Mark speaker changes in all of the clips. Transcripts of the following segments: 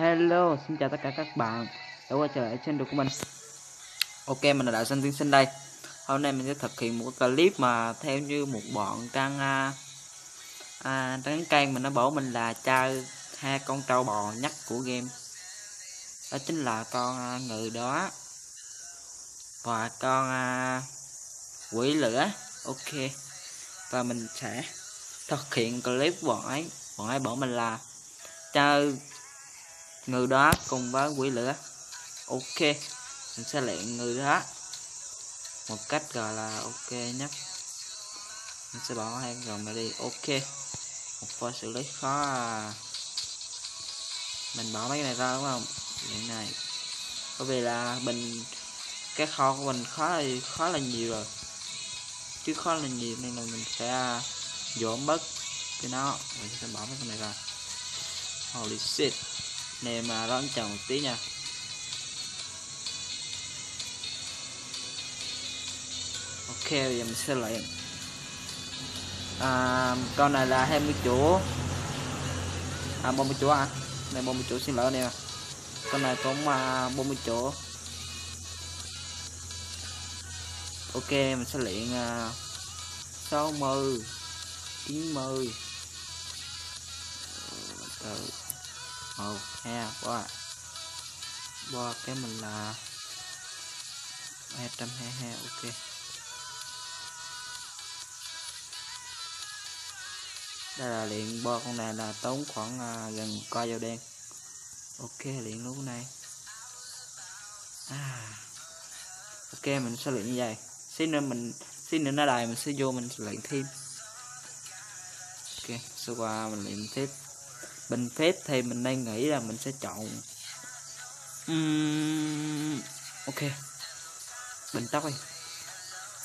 Speaker 1: Hello, xin chào tất cả các bạn đã quay trở lại trên đường của mình. Ok, mình là Đạo Sinh Tiên Sinh đây. Hôm nay mình sẽ thực hiện một clip mà theo như một bọn trang à, à, trắng cây mình nó bảo mình là chơi hai con trâu bò nhất của game. Đó chính là con à, ngừ đó Và con à, quỷ lửa. Ok Và mình sẽ thực hiện clip bọn ấy. Bọn ấy bảo mình là chơi người đó cùng với quỷ lửa. Ok, mình sẽ luyện người đó. Một cách gọi là ok nhất. Mình sẽ bỏ hai rồi mà đi. Ok. Một pha xử lý khó à. mình bỏ mấy cái này ra, đúng không? Chuyện này. Bởi vì là mình cái kho của mình khó là khó là nhiều rồi. Chứ khó là nhiều nên là mình sẽ à, dọn bớt cái nó. Mình sẽ bỏ mấy cái này ra. Holy shit nè mà đón chờ một tí nha. Ok bây giờ mình sẽ lại à, con này là 20 chỗ. À 30 chỗ à này 30 chỗ xin lỗi nè con này có mà 40 chỗ. Ok mình sẽ luyện à, 60 90 từ một hai ba. Ba cái mình là hai trăm hai hai ok. Đây là luyện bo con này là tốn khoảng à, gần coi dao đen. Ok luyện lúc này. À. Ok mình sẽ luyện như vậy. Xí nữa mình xí nữa nó đài mình sẽ vô mình sẽ luyện thêm. Ok sau qua mình luyện tiếp bình phép thì mình đang nghĩ là mình sẽ chọn uhm, ok. Bình tóc đi.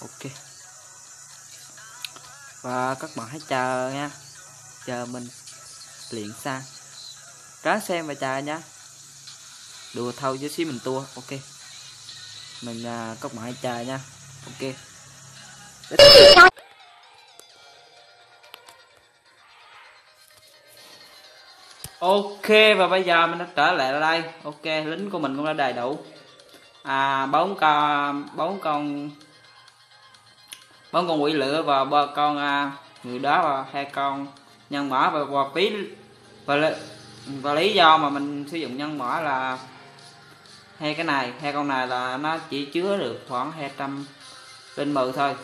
Speaker 1: Ok. Và các bạn hãy chờ nha. Chờ mình luyện sang cá xem và chờ nhá đùa thâu với xí mình tua. Ok. Mình uh, các bạn hãy chờ nha. Ok. Ok và bây giờ mình đã trở lại ở đây. Ok lính của mình cũng đã đầy đủ. À bốn con bốn con bốn con quỷ lửa và ba con à, người đó và hai con nhân mã. Và và phí và, và lý do mà mình sử dụng nhân mã là hai cái này. Hai con này là nó chỉ chứa được khoảng 200 lên 10 thôi.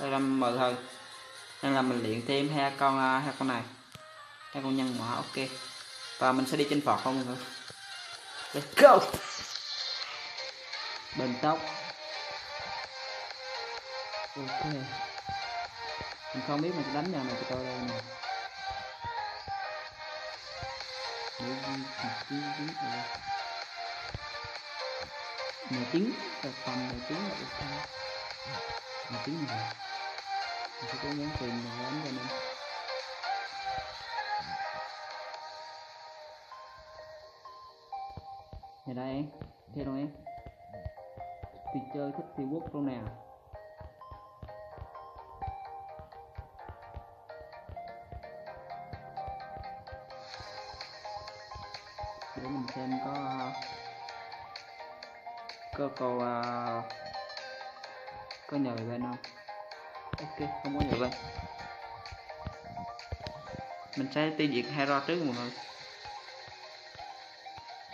Speaker 1: 210 thôi. Nên là mình luyện thêm hai con à, hai con này hai con nhân mã ok. Và mình sẽ đi trên phọt không người let's go! Bền tóc. Ok. Mình không biết mình sẽ đánh nhà này cho tôi đây nè. Mười tiếng tầm mười tiếng là ok mười tiếng này mình sẽ cố gắng tìm mình đánh cho nên thế đây em, theo đâu em Thì chơi thích thì quốc luôn nè. Để mình xem có cơ cầu uh, à, Có nhờ bên không? Ok, không có nhờ bên. Mình sẽ tiêu diệt hero trước mọi người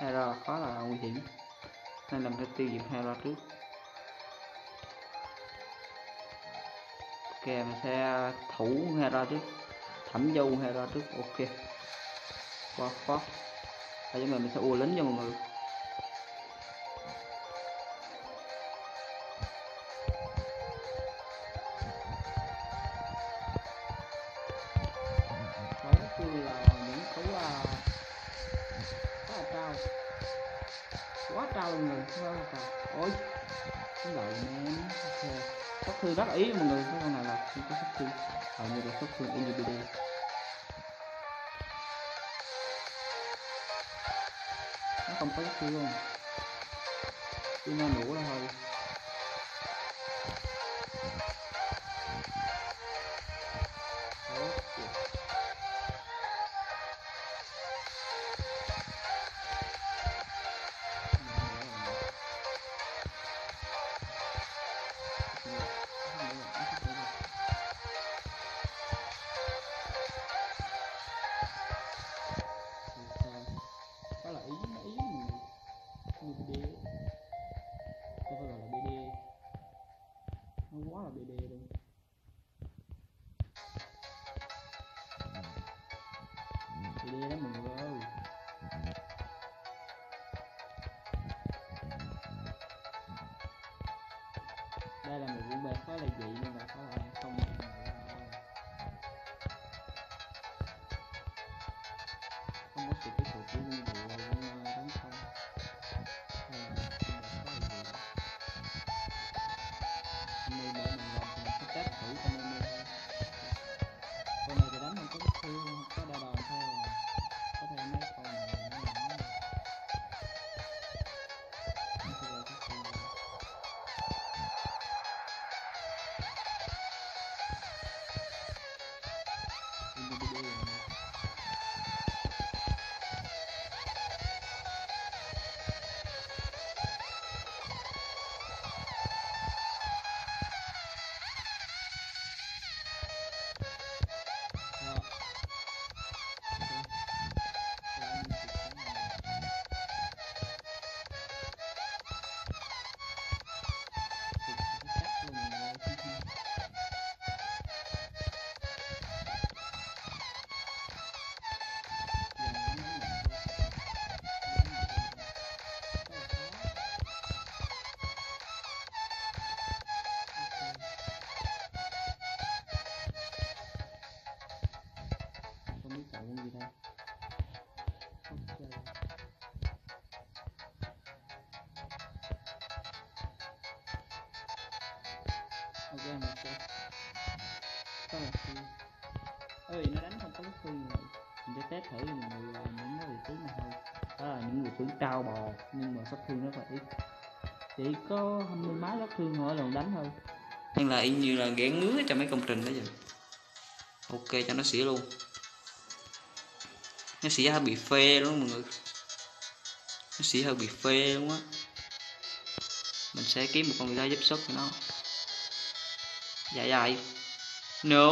Speaker 1: hero khá là nguy hiểm, nên làm phải tiêu diệt hero trước. Ok, mình sẽ thủ hero trước, thẩm dâu hero trước. Ok qua khó. Ở chúng mình mình sẽ ua lính cho mọi người quá cao luôn người quá là cao ôi cái lợi nè ok sát thương rất là ý mọi người cái con này là không có sát thương hầu như là sát thương NGBD nó không có sát thương luôn chỉ nó nổ ra thôi ra một cái có một khi ơi nó đánh không có lúc phi rồi. Mình sẽ test thử những người là những người vị tướng này thôi. Đó là những người tướng cao bò, nhưng mà sát thương rất là ít. Chỉ có hai mươi mấy sát thương mỗi lần đánh thôi. Nên là y như là ghẻ ngứa cho mấy công trình đó vậy ok, cho nó xỉa luôn. Nó xỉa hơi bị phê luôn mọi người. Nó xỉa hơi bị phê luôn á. Mình sẽ kiếm một con người ta giúp sức cho nó dạ dài no.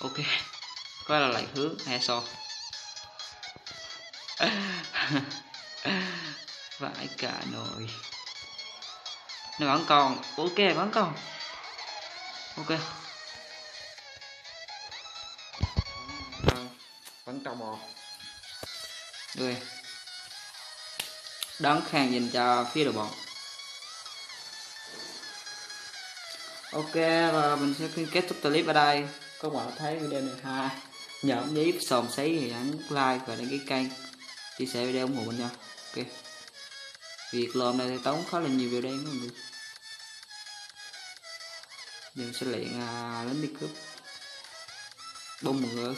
Speaker 1: Ok. Có là lại hướng hay so vãi cả nồi. Nó vẫn còn. Ok vẫn còn. Ok. Vẫn trồng một rồi. Đón khang dành cho phía đội bọn ok và mình sẽ kết thúc clip ở đây. Các bạn thấy video này ha. Nhớ nhí sòm xí thì nhấn like và đăng ký kênh. Chia sẻ video ủng hộ mình nha. Ok. Việc làm này thì tốn khá là nhiều video đen mọi người. Giờ sẽ luyện à, lính đi cướp. Bông mọi người